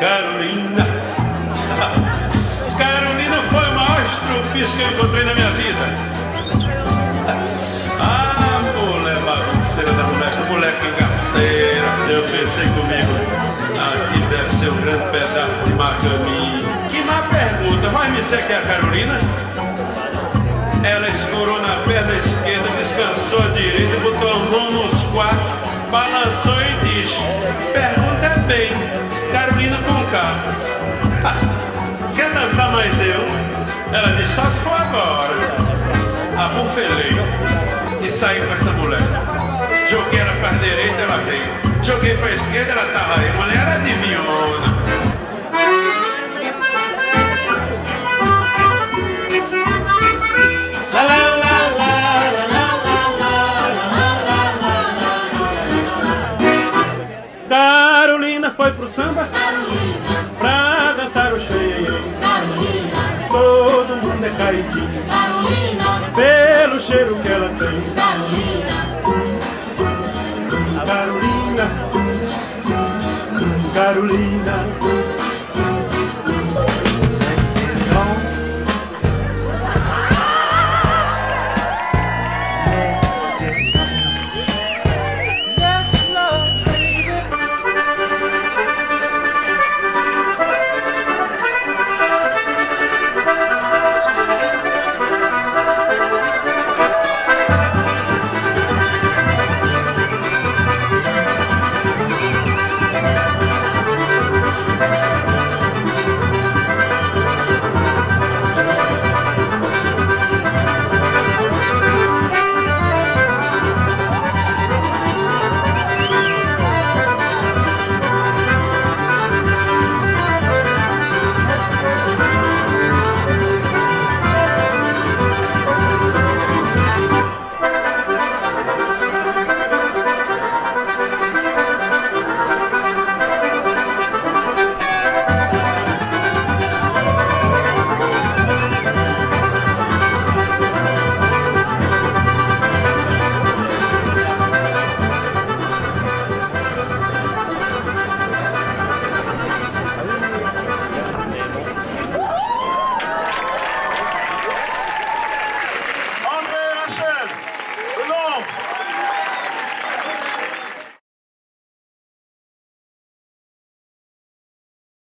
Carolina. Carolina foi o maior estrupício que eu encontrei na minha vida. Ah, mulher bagunceira da mulher, moleque engaceira. Eu pensei comigo, aqui deve ser um grande pedaço de macaminho. Que má pergunta, vai me dizer que é a Carolina? Ela escorou na perna esquerda, descansou a direita, botou a mão nos quatro, balançou e disse, pergunta bem, Carolina. Ah, quer dançar mais eu? Ela disse, for agora. Abufelei e saí com essa mulher. Joguei ela para a direita, ela veio. Joguei para a esquerda, ela estava aí. Mulher adivinhona. Carolina,